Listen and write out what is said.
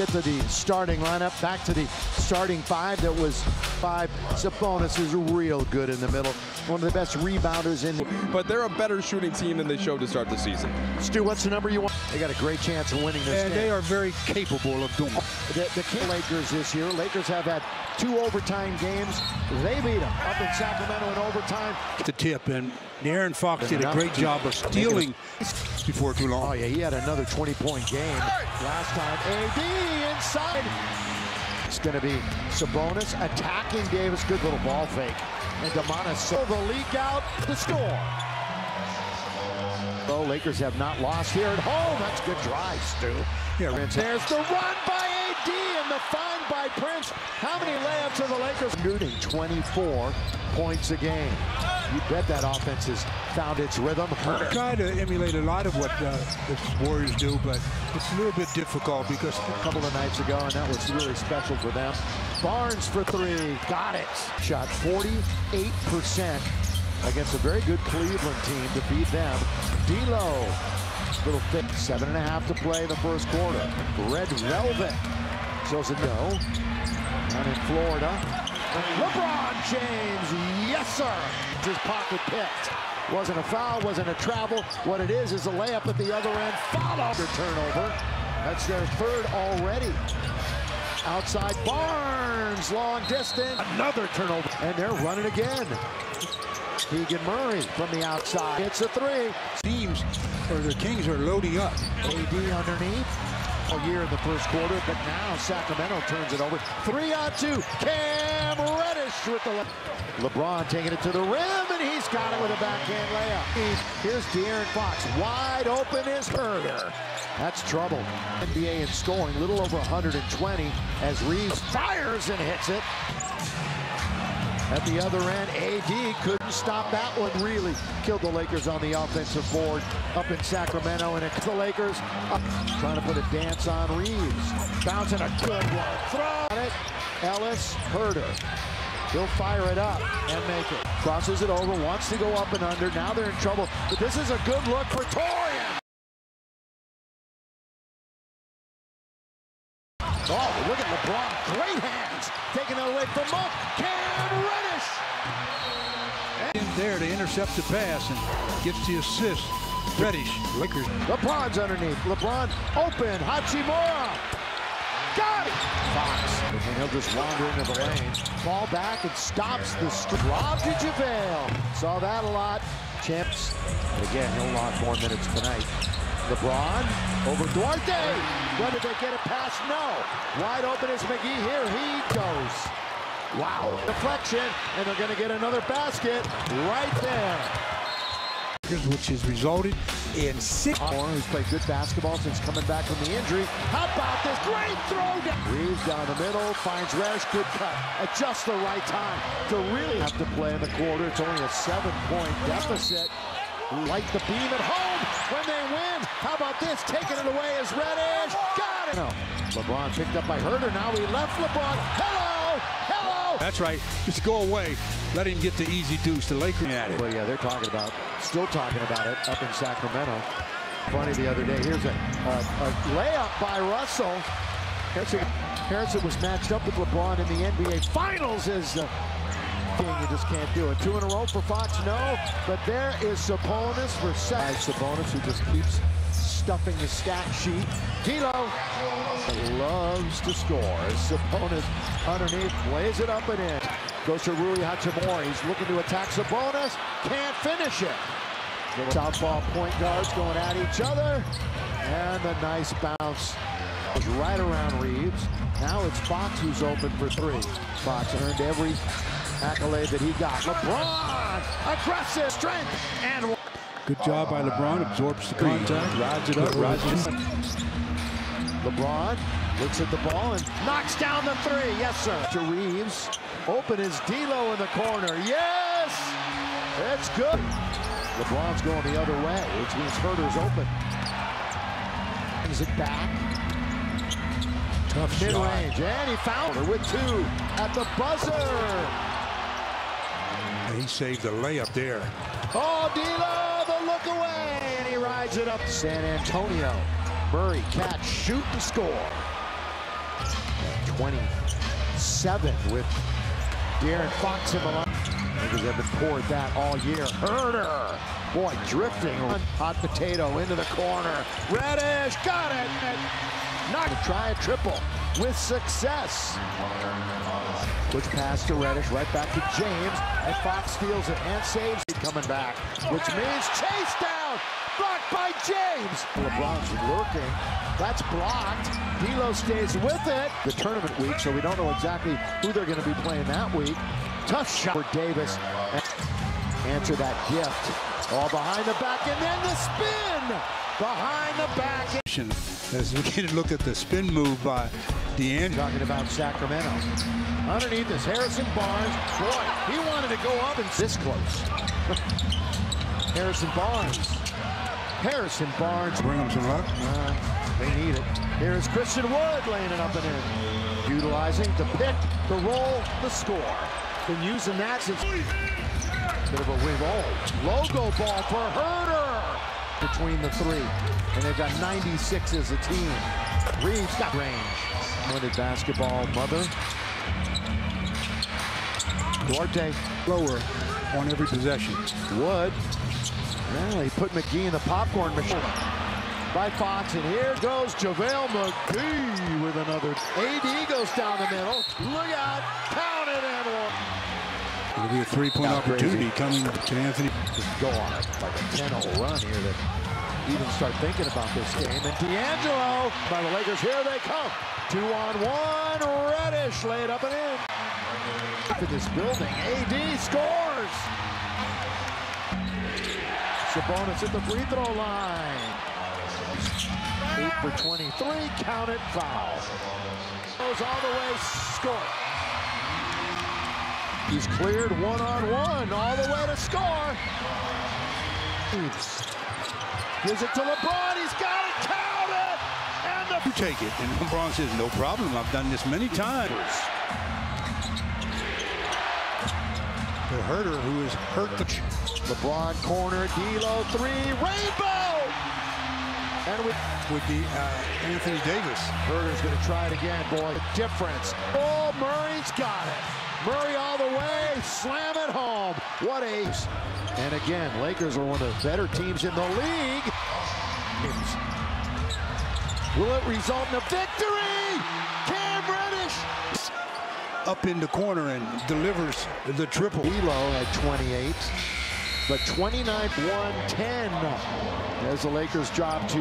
get to the starting lineup, back to the starting five that was five. Sabonis is real good in the middle. One of the best rebounders in. But they're a better shooting team than they showed to start the season. Stu, what's the number you want? They got a great chance of winning this And game. they are very capable of doing it. The, the Lakers this year. Lakers have had two overtime games. They beat them up in Sacramento in overtime. The tip, and Aaron Fox did a great job of stealing before too long. Oh, yeah, he had another 20-point game last time. AD inside. It's going to be Sabonis attacking Davis. Good little ball fake. And Demonis so the leak out the score. Oh, Lakers have not lost here at home. That's good drive, Stu. Yeah. There's the run by AD and the find by Prince. How many layups are the Lakers shooting? 24 points a game. You bet that offense has found its rhythm. Hurt. Try to emulate a lot of what uh, the Warriors do, but it's a little bit difficult because a couple of nights ago, and that was really special for them. Barnes for three, got it. Shot 48% against a very good Cleveland team to beat them. D'Lo, little thick, seven and a half to play the first quarter. Red Velvet a no. Down in Florida. LeBron James, yes sir. His pocket picked. Wasn't a foul, wasn't a travel. What it is is a layup at the other end. Follow the turnover. That's their third already. Outside Barnes, long distance. Another turnover. And they're running again. Keegan Murray from the outside. It's a three. teams or the Kings are loading up. AD underneath. Year in the first quarter, but now Sacramento turns it over. Three on two. Cam Reddish with the le LeBron taking it to the rim, and he's got it with a backhand layup. Here's De'Aaron Fox. Wide open is Huerter. That's trouble. NBA in scoring, little over 120 as Reaves fires and hits it. At the other end, AD couldn't stop that one. Really killed the Lakers on the offensive board up in Sacramento. And it's the Lakers up, trying to put a dance on Reaves. Bouncing a good one. Throw it. Ellis Huerter. He'll fire it up and make it. Crosses it over, wants to go up and under. Now they're in trouble. But this is a good look for Taurean. Oh, look at LeBron. Great hands. Taking it away from Monk. Cam Reddish. In there to intercept the pass and gets the assist. Reddish, Lakers. LeBron's underneath. LeBron open. Hachimura. Got it. Fox. And he'll just wander into the lane. Fall back and stops the. Rob to JaVale. Saw that a lot. Champs. But again, he'll log more minutes tonight. LeBron over Duarte. Did they get it past? No. Wide open is McGee. Here he goes. Wow. Deflection. And they're going to get another basket right there. which has resulted in six. Moore, who's played good basketball since coming back from the injury. How about this great throw down? Reaves down the middle, finds Reddish, good cut at just the right time to really have to play in the quarter. It's only a seven-point deficit. Like the beam at home when they win. How about this? Taking it away is Reddish. No. LeBron picked up by Huerter. Now he left LeBron. Hello. Hello. That's right. Just go away. Let him get the easy deuce. The Lakers at it. Well, yeah, they're talking about, still talking about it up in Sacramento. Funny the other day. Here's a, a, a layup by Russell. Harrison, Harrison was matched up with LeBron in the NBA Finals as the thing. You just can't do it. Two in a row for Fox, no. But there is Sabonis for. Sabonis who just keeps stuffing the stat sheet. D'Lo loves to score. As Sabonis underneath plays it up and in. Goes to Rui Hachimura. He's looking to attack Sabonis. Can't finish it. Little southpaw point guards going at each other. And a nice bounce was right around Reaves. Now it's Fox who's open for three. Fox earned every accolade that he got. LeBron, aggressive strength, and Good job by LeBron. Absorbs the contact. Rides it up. Rides it up. LeBron looks at the ball and knocks down the three. Yes, sir. To Reaves. Open is D'Lo in the corner. Yes! It's good. LeBron's going the other way, which means Huerter's open. Brings it back. Tough. Mid-range, and he fouled her with two at the buzzer. He saved the layup there. Oh, D'Lo, the look away, and he rides it up. San Antonio. Murray catch, shoot, and score. 27 with De'Aaron Fox in the line. Lakers have been poor at that all year. Huerter, boy, drifting. Hot potato into the corner. Reddish, got it. Not to try a triple with success. Which pass to Reddish, right back to James, and Fox steals it and saves it coming back, which means chase down, blocked by James. LeBron's lurking, that's blocked. D'Lo stays with it. The tournament week, so we don't know exactly who they're going to be playing that week. Tough shot for Davis. Answer that gift. All behind the back, and then the spin behind the back. As we get a look at the spin move by Talking about Sacramento. Underneath is Harrison Barnes. Boy, he wanted to go up and this close. Harrison Barnes. Harrison Barnes. Bring him some luck. Uh, they need it. Here's Christian Wood laying it up and in. Utilizing the pick, the roll, the score. Been using that since bit of a win. Oh, logo ball for Huerter between the three. And they've got 96 as a team. Reaves got range. Wanted basketball mother. Duarte Lower on every possession. Wood. Well, he put McGee in the popcorn machine. By Fox, and here goes JaVale McGee with another. AD goes down the middle. Look out, count it and one. It'll be a three-point opportunity coming to Anthony. Just go on it like a 10-0 run here to even start thinking about this game. And D'Angelo by the Lakers, here they come. Two on one, Reddish laid up and in. At this building, AD scores. Sabonis at the free throw line. 8 for 23, count it, foul. Goes all the way, score. He's cleared one-on-one, -on -one, all the way to score. Gives it to LeBron, he's got it, count it! And the You take it. And LeBron says, no problem. I've done this many times. The Huerter, who is hurt the... LeBron corner, D'Lo three, rainbow! And with, with the uh, Anthony Davis. Huerter's gonna try it again, boy. The difference. Oh, Murray's got it. Murray all the way, slam it home. What ace. And again, Lakers are one of the better teams in the league. Will it result in a victory? Cam Reddish. Up in the corner and delivers the triple. D'Lo at 28, but 29-1-10 as the Lakers drop to